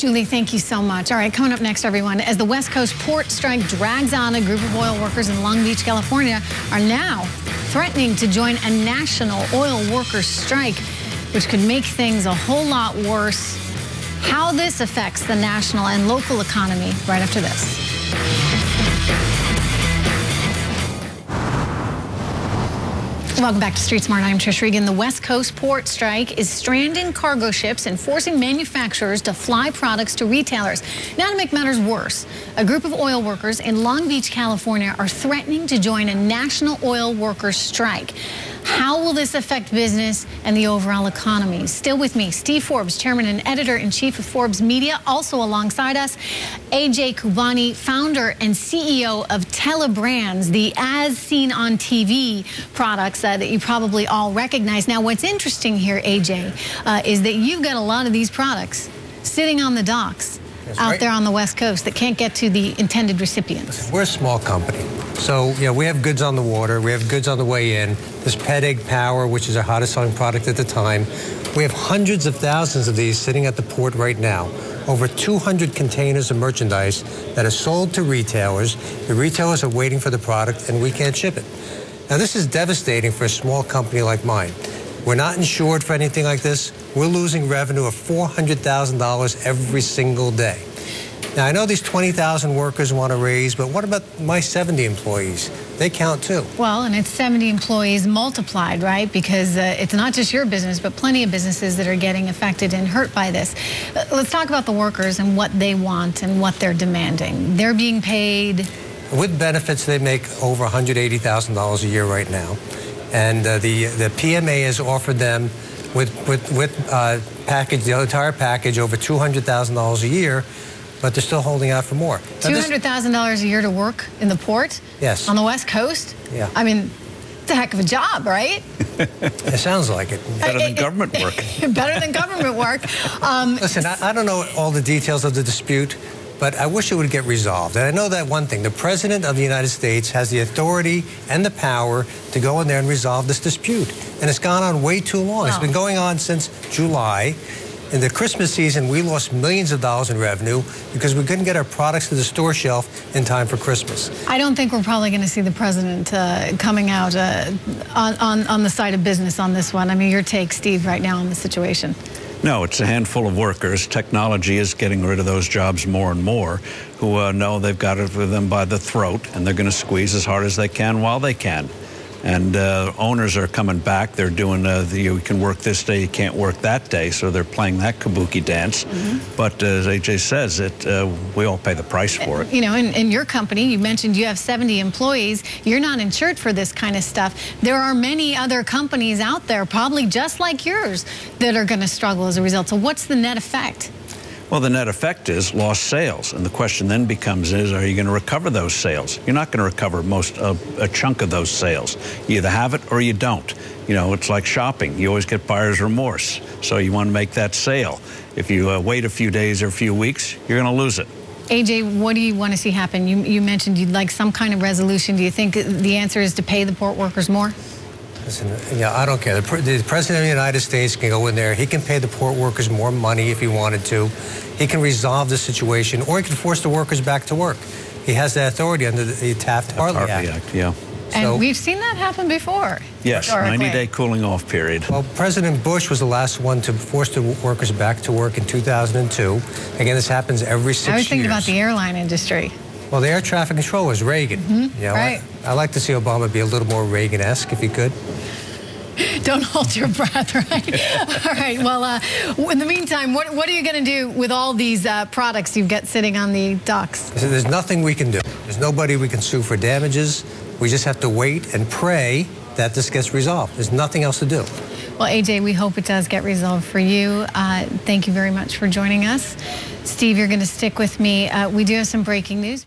Julie, thank you so much. All right, coming up next, everyone, as the West Coast port strike drags on, a group of oil workers in Long Beach, California are now threatening to join a national oil workers strike, which could make things a whole lot worse. How this affects the national and local economy right after this. Welcome back to Street Smart. I'm Trish Regan. The West Coast port strike is stranding cargo ships and forcing manufacturers to fly products to retailers. Now, to make matters worse, a group of oil workers in Long Beach, California are threatening to join a national oil workers strike. How will this affect business and the overall economy? Still with me, Steve Forbes, chairman and editor in chief of Forbes Media. Also alongside us, AJ Khubani, founder and CEO of Telebrands, the as seen on TV products uh, that you probably all recognize. Now, what's interesting here, AJ, uh, is that you've got a lot of these products sitting on the docks. That's out right. there on the West Coast that can't get to the intended recipients. We're a small company. So, know, we have goods on the water, we have goods on the way in. This Ped Egg Power, which is our hottest selling product at the time. We have hundreds of thousands of these sitting at the port right now. Over 200 containers of merchandise that are sold to retailers. The retailers are waiting for the product and we can't ship it. Now, this is devastating for a small company like mine. We're not insured for anything like this. We're losing revenue of $400,000 every single day. Now, I know these 20,000 workers want to raise, but what about my 70 employees? They count too. Well, and it's 70 employees multiplied, right? Because uh, it's not just your business, but plenty of businesses that are getting affected and hurt by this. Uh, let's talk about the workers and what they want and what they're demanding. They're being paid. With benefits, they make over $180,000 a year right now. And uh, the, the PMA has offered them with, with, with uh, package, the entire package, over $200,000 a year, but they're still holding out for more. $200,000 a year to work in the port? Yes. On the West Coast? Yeah. I mean, it's a heck of a job, right? it sounds like it. Better than government work. Better than government work. Um, Listen, I, I don't know all the details of the dispute but I wish it would get resolved. And I know that one thing, the President of the United States has the authority and the power to go in there and resolve this dispute. And it's gone on way too long. Wow. It's been going on since July. In the Christmas season, we lost millions of dollars in revenue because we couldn't get our products to the store shelf in time for Christmas. I don't think we're probably going to see the president uh, coming out uh, on, on, on the side of business on this one. I mean, your take, Steve, right now on the situation. No, it's a handful of workers. Technology is getting rid of those jobs more and more who uh, know they've got it for them by the throat and they're going to squeeze as hard as they can while they can. And uh, owners are coming back. They're doing uh, the you can work this day, you can't work that day. So they're playing that kabuki dance. Mm -hmm. But uh, as AJ says, it uh, we all pay the price for it. You know, in, in your company, you mentioned you have 70 employees. You're not insured for this kind of stuff. There are many other companies out there, probably just like yours, that are going to struggle as a result. So what's the net effect? Well, the net effect is lost sales. And the question then becomes is, are you going to recover those sales? You're not going to recover most of a chunk of those sales. You either have it or you don't. You know, it's like shopping. You always get buyer's remorse. So you want to make that sale. If you uh, wait a few days or a few weeks, you're going to lose it. AJ, what do you want to see happen? You, you mentioned you'd like some kind of resolution. Do you think the answer is to pay the port workers more? Listen, yeah, I don't care. The, the, President of the United States can go in there. He can pay the port workers more money if he wanted to. He can resolve the situation, or he can force the workers back to work. He has that authority under the Taft-Hartley Act. Act. Yeah. And so, we've seen that happen before. Yes, 90-day cooling off period. Well, President Bush was the last one to force the workers back to work in 2002. Again, this happens every six years. I was thinking years. about the airline industry. Well, the air traffic control was Reagan. Mm -hmm. you know, right. I, I like to see Obama be a little more Reagan-esque, if he could. Don't hold your breath, right? all right. Well, uh, in the meantime, what, what are you going to do with all these uh, products you've got sitting on the docks? There's nothing we can do. There's nobody we can sue for damages. We just have to wait and pray that this gets resolved. There's nothing else to do. Well, AJ, we hope it does get resolved for you. Uh, thank you very much for joining us. Steve, you're going to stick with me. Uh, we do have some breaking news.